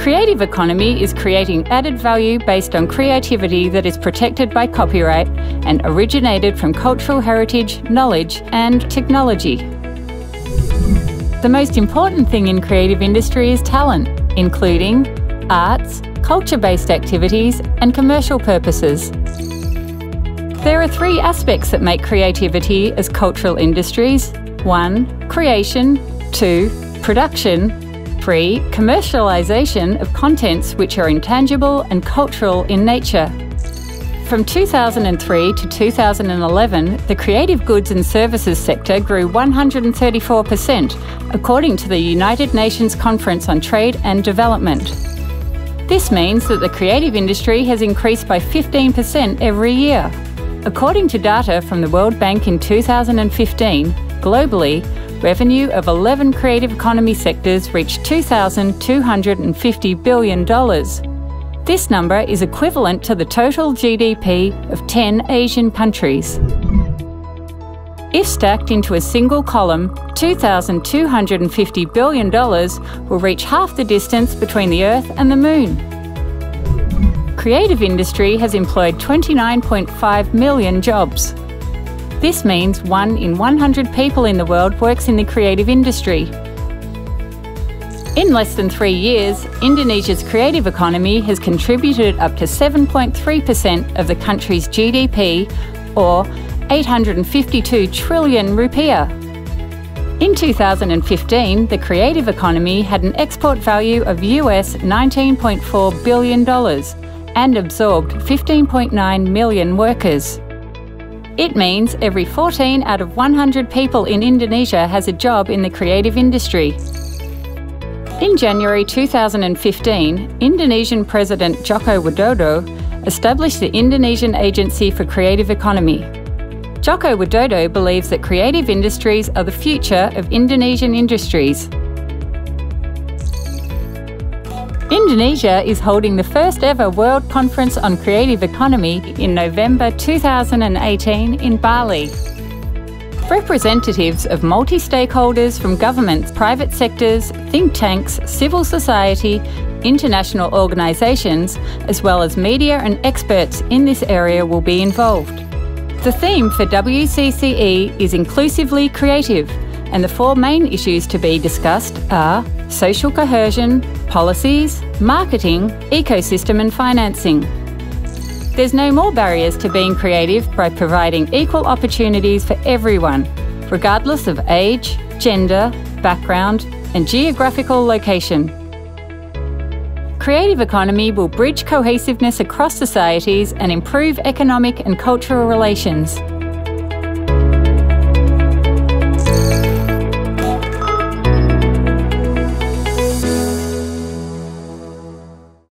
creative economy is creating added value based on creativity that is protected by copyright and originated from cultural heritage, knowledge, and technology. The most important thing in creative industry is talent, including arts, culture based activities, and commercial purposes. There are three aspects that make creativity as cultural industries 1. Creation, 2. Production, 3. Commercialisation of contents which are intangible and cultural in nature. From 2003 to 2011, the creative goods and services sector grew 134%, according to the United Nations Conference on Trade and Development. This means that the creative industry has increased by 15% every year. According to data from the World Bank in 2015, globally, revenue of 11 creative economy sectors reached $2,250 billion. This number is equivalent to the total GDP of 10 Asian countries. If stacked into a single column, $2,250 billion will reach half the distance between the Earth and the Moon. Creative industry has employed 29.5 million jobs. This means one in 100 people in the world works in the creative industry. In less than three years, Indonesia's creative economy has contributed up to 7.3% of the country's GDP, or 852 trillion rupiah. In 2015, the creative economy had an export value of US $19.4 billion and absorbed 15.9 million workers. It means every 14 out of 100 people in Indonesia has a job in the creative industry. In January 2015, Indonesian President Joko Widodo established the Indonesian Agency for Creative Economy, Joko Widodo believes that creative industries are the future of Indonesian industries. Indonesia is holding the first ever World Conference on Creative Economy in November 2018 in Bali. Representatives of multi stakeholders from governments, private sectors, think tanks, civil society, international organisations, as well as media and experts in this area will be involved. The theme for WCCE is inclusively creative, and the four main issues to be discussed are social cohesion, policies, marketing, ecosystem, and financing. There's no more barriers to being creative by providing equal opportunities for everyone, regardless of age, gender, background, and geographical location. Creative economy will bridge cohesiveness across societies and improve economic and cultural relations.